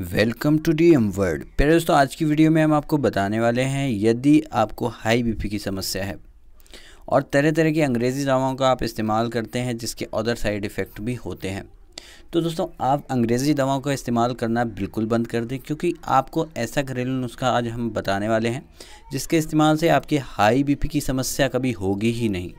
Welcome to D M word प्यारे दोस्तों, आज की वीडियो में हम आपको बताने वाले हैं, यदि आपको हाई बीपी की समस्या है और तरह तरह की अंग्रेज़ी दवाओं का आप इस्तेमाल करते हैं, जिसके अदर साइड इफ़ेक्ट भी होते हैं। तो दोस्तों, आप अंग्रेज़ी दवाओं का इस्तेमाल करना बिल्कुल बंद कर दें, क्योंकि आपको ऐसा घरेलू नुस्खा आज हम बताने वाले हैं, जिसके इस्तेमाल से आपकी हाई बीपी की समस्या कभी होगी ही नहीं।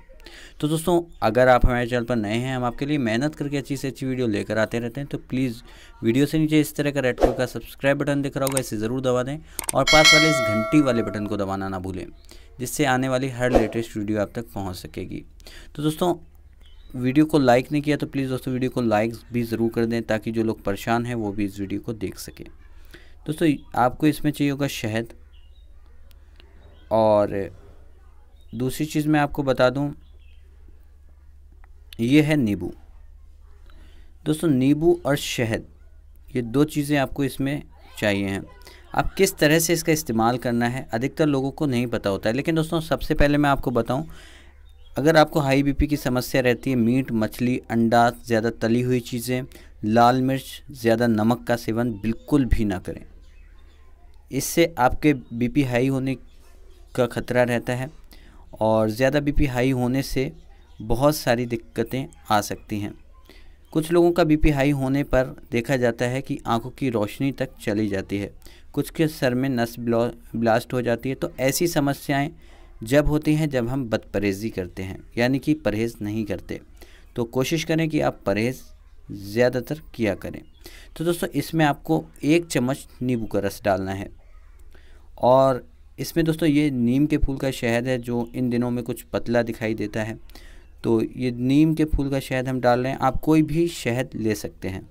तो दोस्तों, अगर आप हमारे चैनल पर नए हैं, हम आपके लिए मेहनत करके अच्छी से अच्छी वीडियो लेकर आते रहते हैं तो प्लीज़ वीडियो से नीचे इस तरह का रेड कलर का सब्सक्राइब बटन दिख रहा होगा, इसे ज़रूर दबा दें और पास वाले इस घंटी वाले बटन को दबाना ना भूलें, जिससे आने वाली हर लेटेस्ट वीडियो आप तक पहुँच सकेगी। तो दोस्तों, वीडियो को लाइक नहीं किया तो प्लीज़ दोस्तों वीडियो को लाइक भी ज़रूर कर दें, ताकि जो लोग परेशान हैं वो भी इस वीडियो को देख सकें। दोस्तों, आपको इसमें चाहिए होगा शहद और दूसरी चीज़ मैं आपको बता दूँ ये है नींबू। दोस्तों, नींबू और शहद, ये दो चीज़ें आपको इसमें चाहिए हैं। आप किस तरह से इसका इस्तेमाल करना है, अधिकतर लोगों को नहीं पता होता है। लेकिन दोस्तों, सबसे पहले मैं आपको बताऊँ, अगर आपको हाई बीपी की समस्या रहती है, मीट, मछली, अंडा, ज़्यादा तली हुई चीज़ें, लाल मिर्च, ज़्यादा नमक का सेवन बिल्कुल भी ना करें। इससे आपके बीपी हाई होने का ख़तरा रहता है और ज़्यादा बीपी हाई होने से बहुत सारी दिक्कतें आ सकती हैं। कुछ लोगों का बीपी हाई होने पर देखा जाता है कि आँखों की रोशनी तक चली जाती है। कुछ के सर में नस ब्लास्ट हो जाती है तो ऐसी समस्याएँ जब होती हैं, जब हम बदपरहेज़ी करते हैं, यानी कि परहेज़ नहीं करते। तो कोशिश करें कि आप परहेज़ ज़्यादातर किया करें। तो दोस्तों, इसमें आपको एक चम्मच नींबू का रस डालना है। और इसमें दोस्तों, ये नीम के फूल का शहद है, जो इन दिनों में कुछ पतला दिखाई देता है। तो ये नीम के फूल का शहद हम डाल रहे हैं। आप कोई भी शहद ले सकते हैं।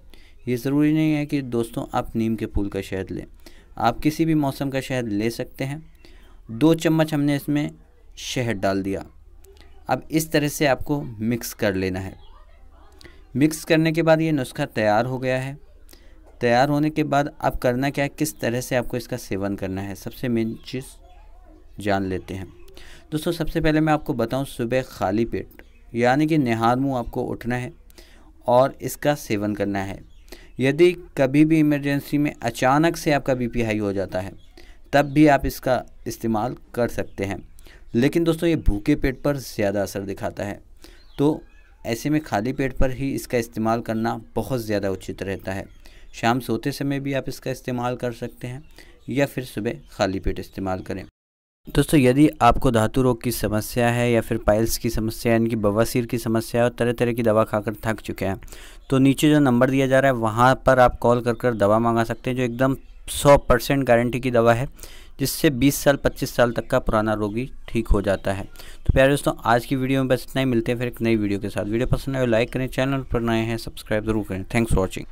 ये ज़रूरी नहीं है कि दोस्तों आप नीम के फूल का शहद लें। आप किसी भी मौसम का शहद ले सकते हैं। दो चम्मच हमने इसमें शहद डाल दिया। अब इस तरह से आपको मिक्स कर लेना है। मिक्स करने के बाद ये नुस्खा तैयार हो गया है। तैयार होने के बाद अब करना क्या है? किस तरह से आपको इसका सेवन करना है? सबसे मेन चीज़ जान लेते हैं। दोस्तों, सबसे पहले मैं आपको बताऊँ सुबह खाली पेट। यानी कि निहार मुँह आपको उठना है और इसका सेवन करना है। यदि कभी भी इमरजेंसी में अचानक से आपका बीपी हाई हो जाता है, तब भी आप इसका इस्तेमाल कर सकते हैं। लेकिन दोस्तों, ये भूखे पेट पर ज़्यादा असर दिखाता है। तो ऐसे में खाली पेट पर ही इसका इस्तेमाल करना बहुत ज़्यादा उचित रहता है। शाम सोते समय भी आप इसका इस्तेमाल कर सकते हैं या फिर सुबह खाली पेट इस्तेमाल करें। दोस्तों, यदि आपको धातु रोग की समस्या है या फिर पाइल्स की समस्या, यानी कि बवासीर की समस्या है और तरह तरह की दवा खाकर थक चुके हैं तो नीचे जो नंबर दिया जा रहा है, वहाँ पर आप कॉल कर कर दवा मंगा सकते हैं, जो एकदम 100 परसेंट गारंटी की दवा है, जिससे 20 साल 25 साल तक का पुराना रोगी ठीक हो जाता है। तो प्यारे दोस्तों, आज की वीडियो में बस इतना ही, मिलते हैं फिर एक नई वीडियो के साथ। वीडियो पसंद आए लाइक करें, चैनल पर नए हैं, सब्सक्राइब ज़रूर करें। Thanks for watching.